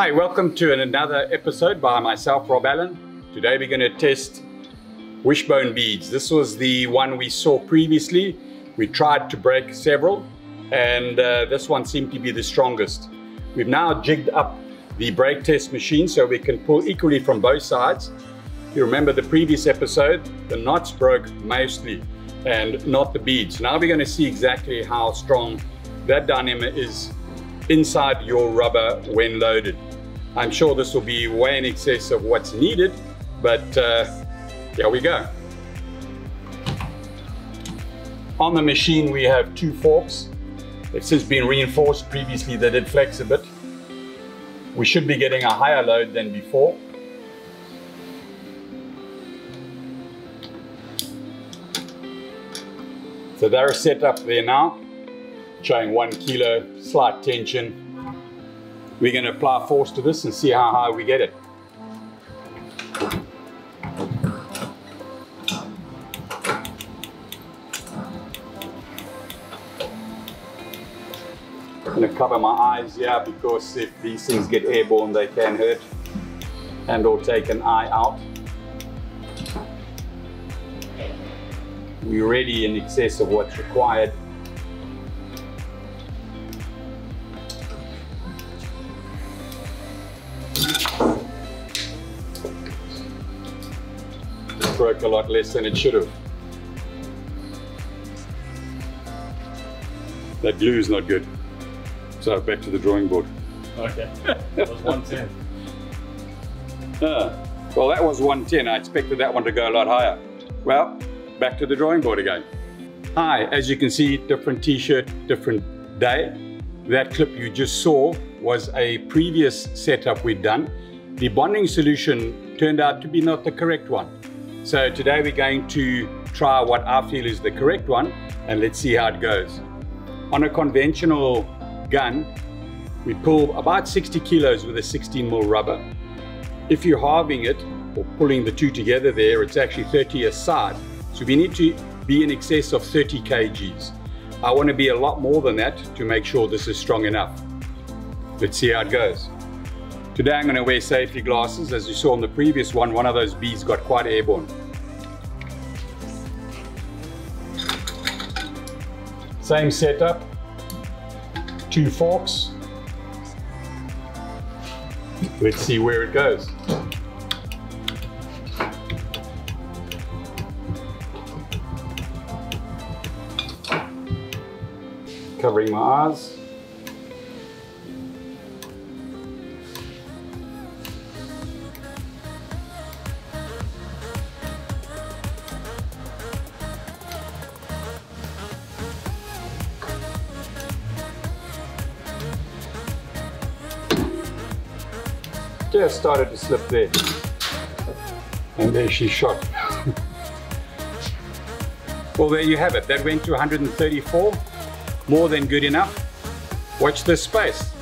Hi, welcome to another episode by myself, Rob Allen. Today we're going to test wishbone beads. This was the one we saw previously. We tried to break several and uh, this one seemed to be the strongest. We've now jigged up the break test machine so we can pull equally from both sides. You remember the previous episode, the knots broke mostly and not the beads. Now we're going to see exactly how strong that Dyneema is inside your rubber when loaded. I'm sure this will be way in excess of what's needed, but uh, here we go. On the machine we have two forks. They've since been reinforced. Previously they did flex a bit. We should be getting a higher load than before. So they're set up there now showing one kilo, slight tension. We're going to apply force to this and see how high we get it. I'm going to cover my eyes here because if these things get airborne they can hurt and or take an eye out. We're already in excess of what's required broke a lot less than it should have. That glue is not good. So back to the drawing board. Okay, that was 110. Ah, well, that was 110. I expected that one to go a lot higher. Well, back to the drawing board again. Hi, as you can see, different t-shirt, different day. That clip you just saw was a previous setup we'd done. The bonding solution turned out to be not the correct one. So today we're going to try what I feel is the correct one and let's see how it goes. On a conventional gun, we pull about 60 kilos with a 16 mil rubber. If you're halving it or pulling the two together there, it's actually 30 a side. So we need to be in excess of 30 kgs. I want to be a lot more than that to make sure this is strong enough. Let's see how it goes. Today I'm going to wear safety glasses. As you saw on the previous one, one of those bees got quite airborne. Same setup, two forks. Let's see where it goes. Covering my eyes. Just started to slip there. And there she shot. well, there you have it. That went to 134. More than good enough. Watch this space.